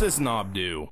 what's this knob do?